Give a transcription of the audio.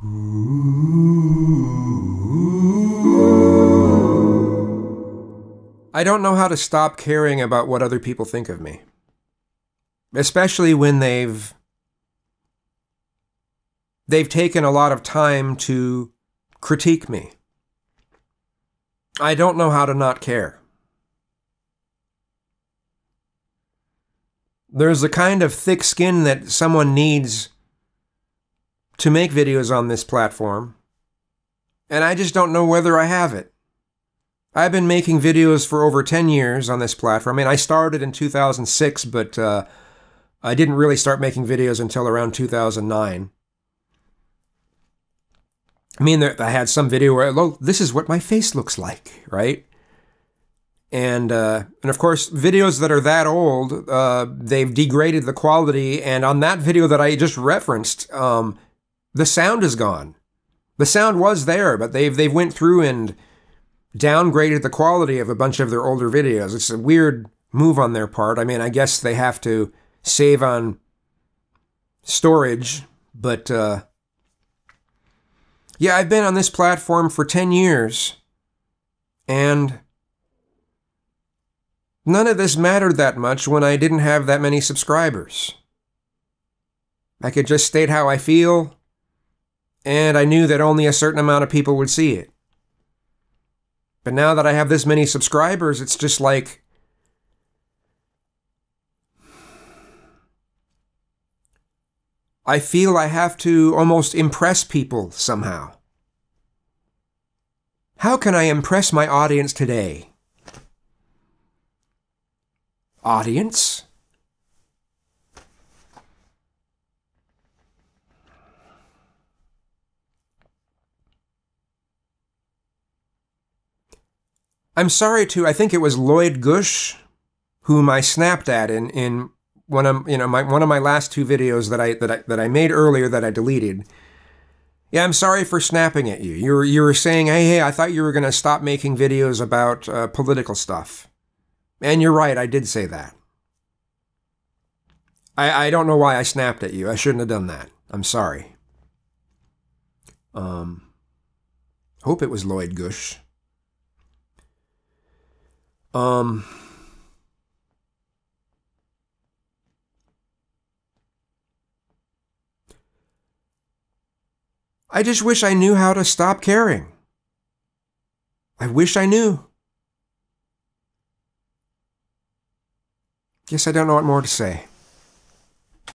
I don't know how to stop caring about what other people think of me. Especially when they've they've taken a lot of time to critique me. I don't know how to not care. There's a kind of thick skin that someone needs to make videos on this platform, and I just don't know whether I have it. I've been making videos for over 10 years on this platform. I mean, I started in 2006, but uh, I didn't really start making videos until around 2009. I mean, I had some video where, look, this is what my face looks like, right? And uh, and of course, videos that are that old, uh, they've degraded the quality. And on that video that I just referenced, um, the sound is gone. The sound was there, but they've they've went through and downgraded the quality of a bunch of their older videos. It's a weird move on their part. I mean, I guess they have to save on storage, but uh, yeah, I've been on this platform for 10 years, and none of this mattered that much when I didn't have that many subscribers. I could just state how I feel, and I knew that only a certain amount of people would see it. But now that I have this many subscribers, it's just like. I feel I have to almost impress people somehow. How can I impress my audience today? Audience? I'm sorry to, I think it was Lloyd Gush, whom I snapped at in, in one of you know my one of my last two videos that I that I that I made earlier that I deleted. Yeah, I'm sorry for snapping at you. You were you were saying, hey, hey, I thought you were going to stop making videos about uh, political stuff, and you're right. I did say that. I I don't know why I snapped at you. I shouldn't have done that. I'm sorry. Um, hope it was Lloyd Gush. Um, I just wish I knew how to stop caring. I wish I knew. Guess I don't know what more to say.